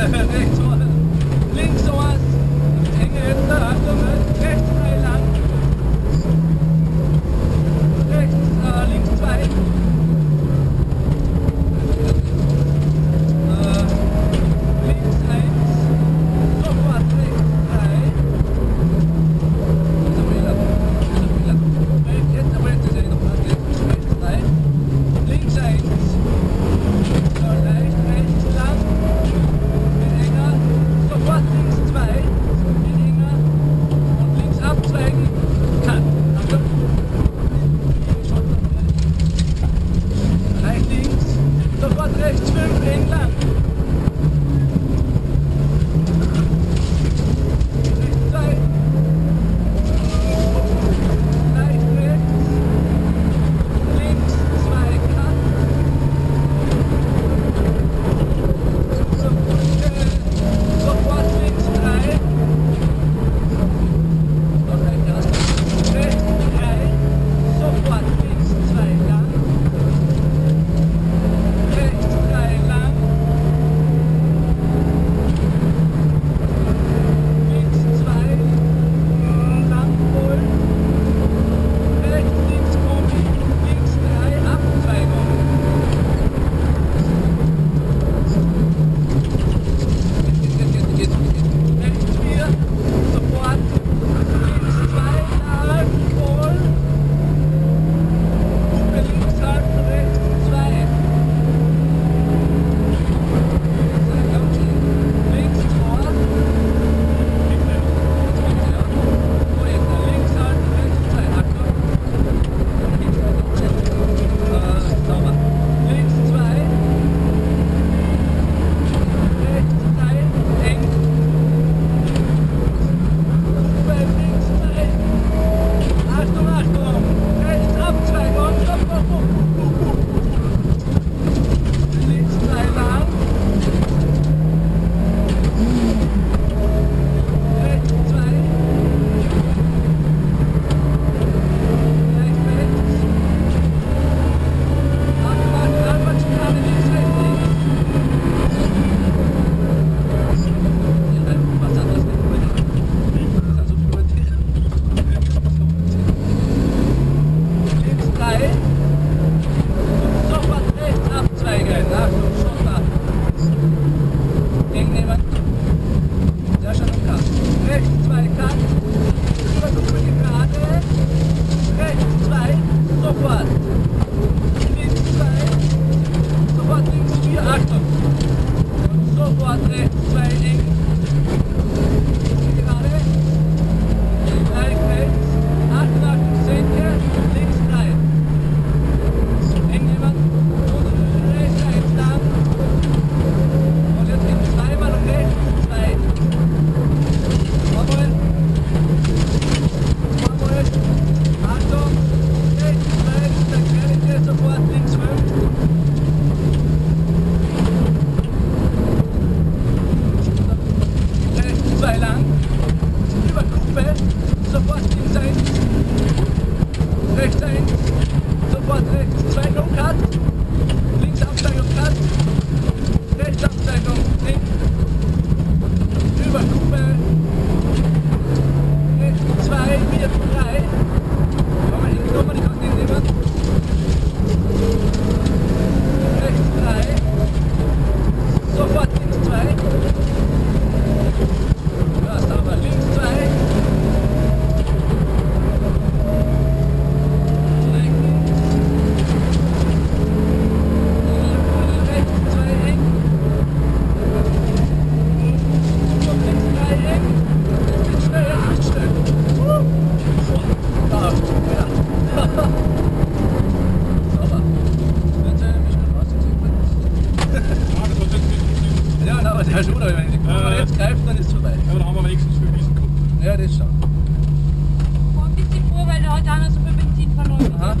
Vem. meine Karte. Rechts 1. Sofort rechts 2 No Cut. Ja, schon, aber wenn du äh. jetzt greift, dann ist es vorbei. Ja, dann haben wir wenigstens viel Wissen gehabt. Ja, das schon. Und ich bisschen froh, weil da hat auch noch so viel Benzin verloren hat.